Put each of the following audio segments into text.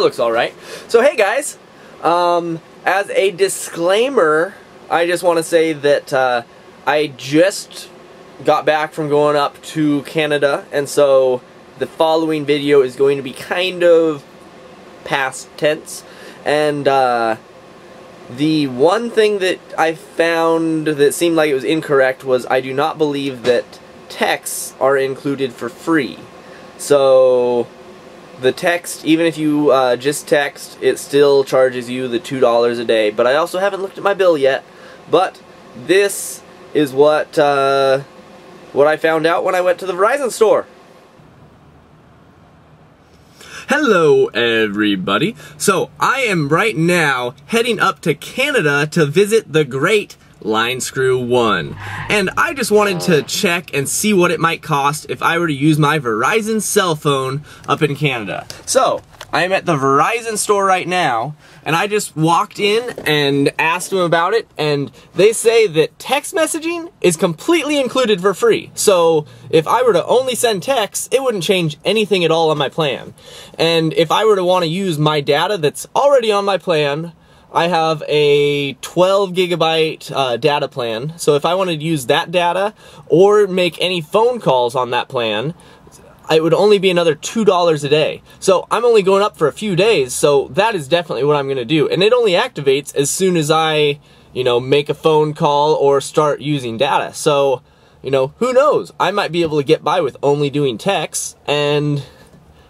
looks alright. So hey guys, um, as a disclaimer, I just want to say that uh, I just got back from going up to Canada, and so the following video is going to be kind of past tense. And uh, the one thing that I found that seemed like it was incorrect was I do not believe that texts are included for free. So the text, even if you uh, just text, it still charges you the $2 a day. But I also haven't looked at my bill yet. But this is what uh, what I found out when I went to the Verizon store. Hello everybody. So I am right now heading up to Canada to visit the great line screw 1. And I just wanted to check and see what it might cost if I were to use my Verizon cell phone up in Canada. So, I am at the Verizon store right now, and I just walked in and asked them about it, and they say that text messaging is completely included for free. So if I were to only send texts, it wouldn't change anything at all on my plan. And if I were to want to use my data that's already on my plan, I have a 12 gigabyte uh, data plan. So if I wanted to use that data or make any phone calls on that plan, it would only be another $2 a day. So I'm only going up for a few days, so that is definitely what I'm going to do. And it only activates as soon as I, you know, make a phone call or start using data. So, you know, who knows? I might be able to get by with only doing texts and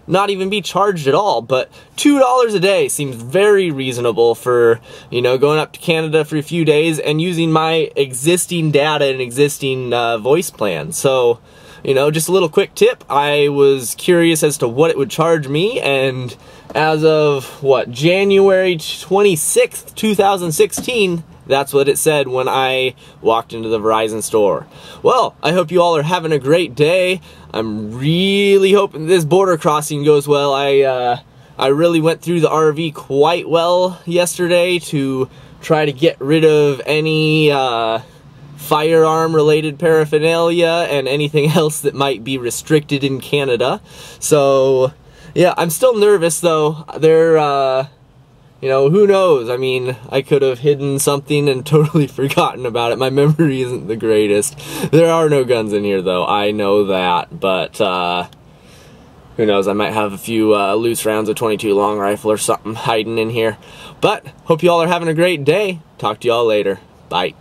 not even be charged at all. But $2 a day seems very reasonable for, you know, going up to Canada for a few days and using my existing data and existing uh, voice plan. So, you know, just a little quick tip. I was curious as to what it would charge me, and as of what, January 26th, 2016, that's what it said when I walked into the Verizon store. Well, I hope you all are having a great day. I'm really hoping this border crossing goes well. I uh, I really went through the RV quite well yesterday to try to get rid of any uh, firearm related paraphernalia and anything else that might be restricted in Canada. So, yeah, I'm still nervous though. They're uh, you know, who knows? I mean, I could have hidden something and totally forgotten about it. My memory isn't the greatest. There are no guns in here, though. I know that, but, uh, who knows? I might have a few uh, loose rounds of 22 long rifle or something hiding in here. But, hope you all are having a great day. Talk to y'all later. Bye.